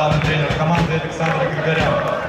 главный тренер команды Александр Григорян.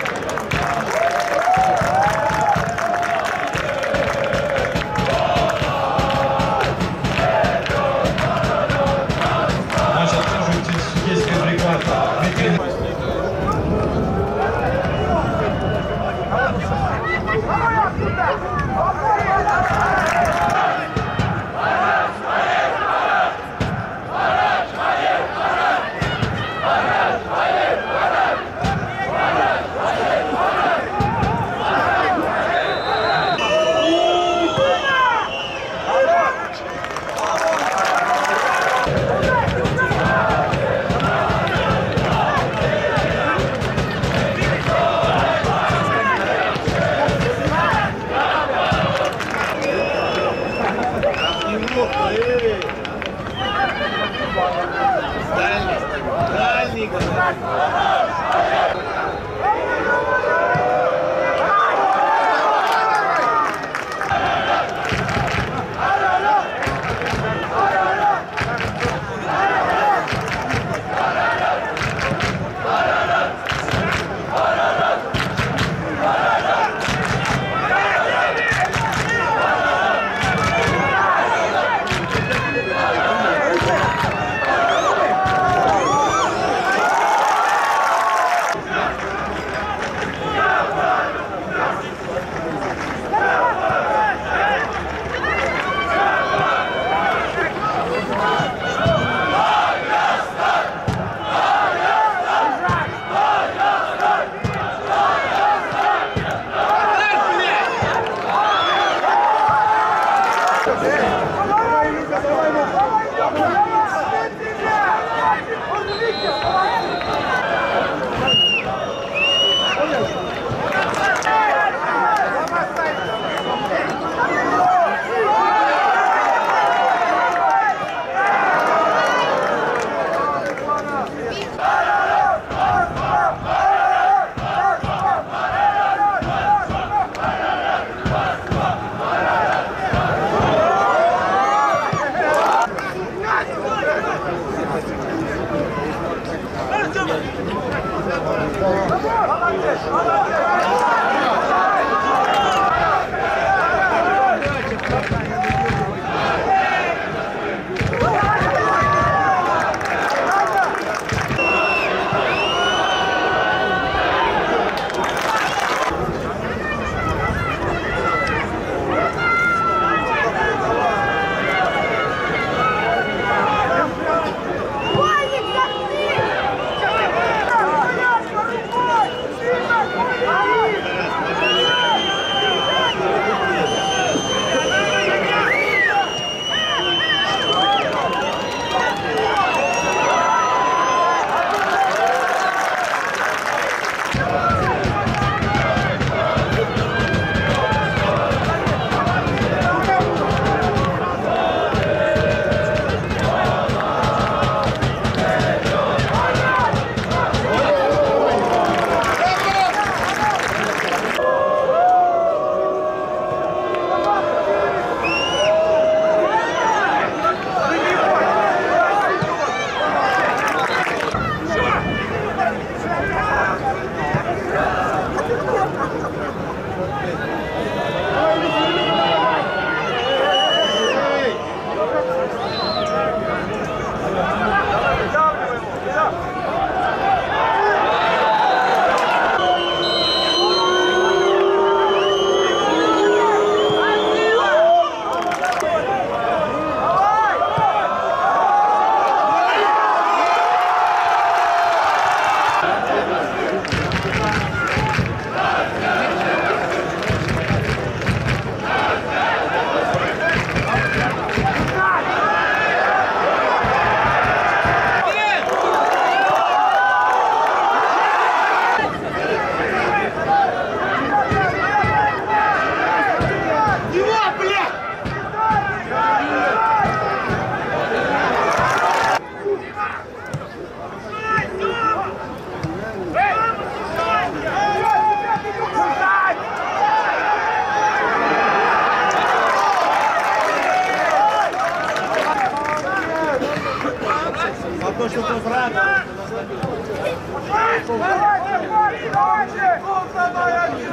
Давайте!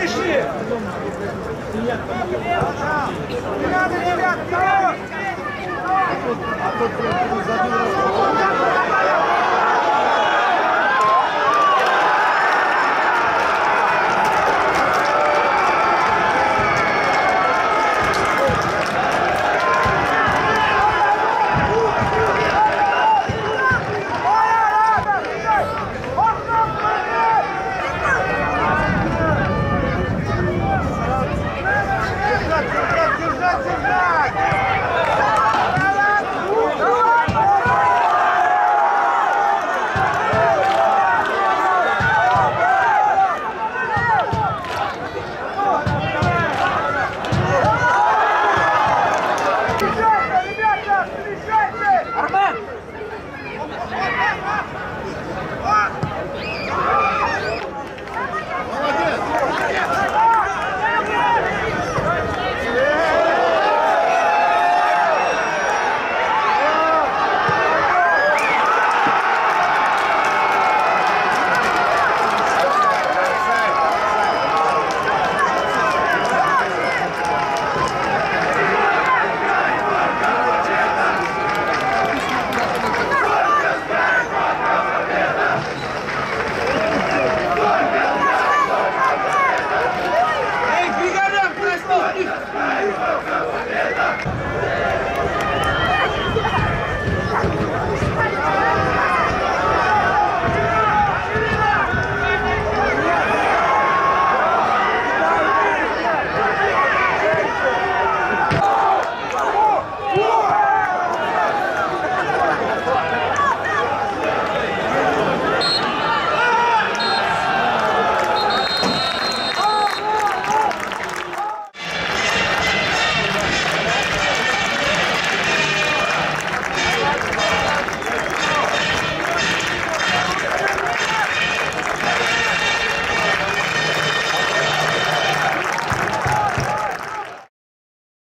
Лишние! Не надо, ребят, вперед! А тут забил